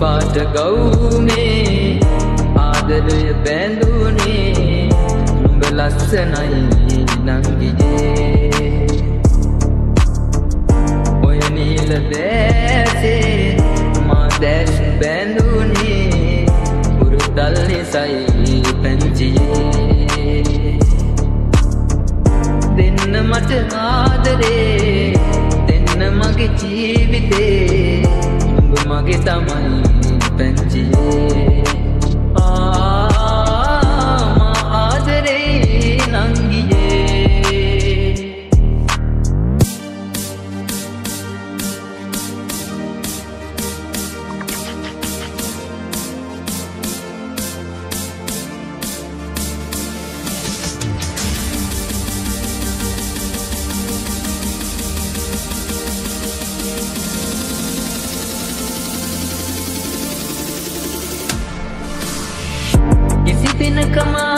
පාට ගෞමේ ආදරය බැඳුනේ නුඹ ලස්සනයි නංගියේ ඔය නීල දෑ උරුදල් නිසයි පැංචියේ දෙන්න මට ආදරේ දෙන්න මගේ ජීවිතේ. නුඹ මගේ තමයි come on.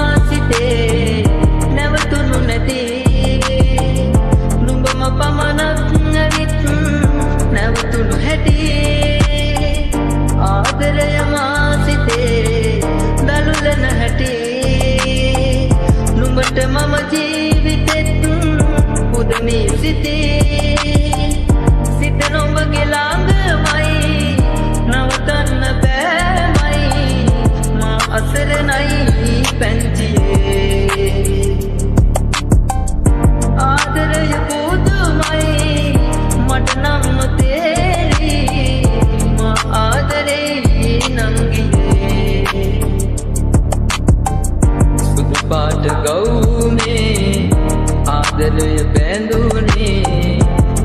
ආදරය බැඳුනේ.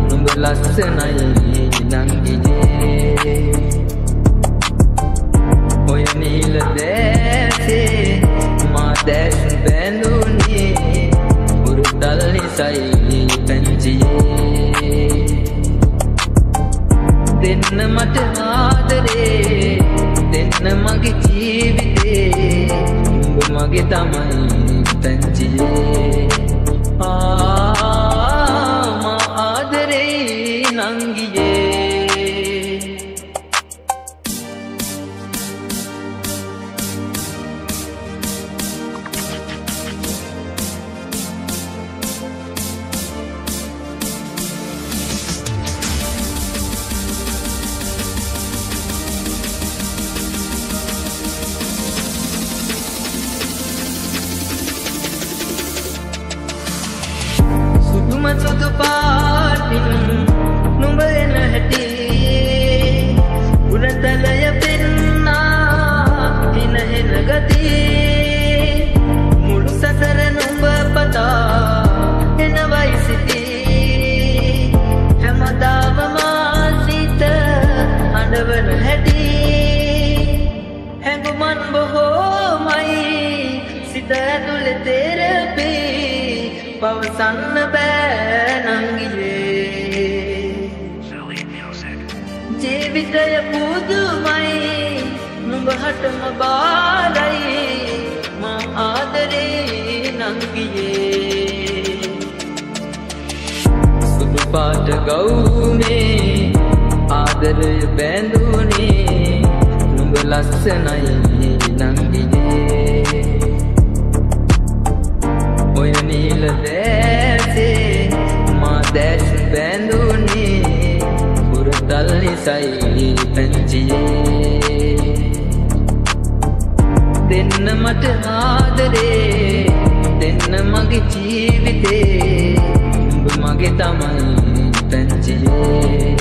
නුඹ ලස්සනයි නංගියේ ඔය නීල දෑසේ මා දැස් බැඳුනේ. උරුදල් නිසයි පැංචියේ. දෙන්න මට ආදරේ. දෙන්න මගේ ජීවිතේ. නුඹ මගේ තමයි පැංචියේ. පාටින් නුඹ එන හැටි උරතලය පෙන්නා හිනහෙන ගති මුළු සසර නුඹ පතා එනවයි සිටි හැමදාම මාසිත අඩවන හැටි හැඟුමන් බොහෝමයි සිත ඇතුළෙ තෙරපී පවසන්න බෑනංගියේ ජීවිතය පුදුමයි. නුඹ හටම බාරයි මා ආදරේ නංගියේ. සුදු පාට ගෞමේ ආදරය බැඳුනේ. නුඹ ලස්සනයි පුරතල් නිසයි පැංචියේ. දෙන්න මට ආදරේ දෙන්න මගේ ජීවිතේ. නුඹ මගේ තමයි පැංචියේ.